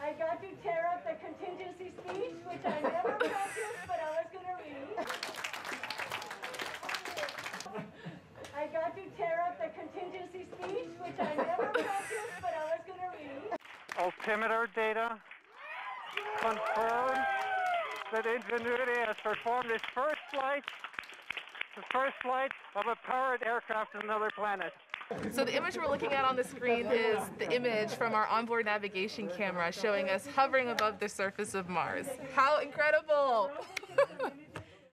I got to tear up the contingency speech, which I never practiced, but I was going to read. I got to tear up the contingency speech, which I never practiced, but I was going to read. Altimeter data confirm that Ingenuity has performed its first flight, the first flight of a powered aircraft to another planet. So the image we're looking at on the screen is the image from our onboard navigation camera showing us hovering above the surface of Mars. How incredible!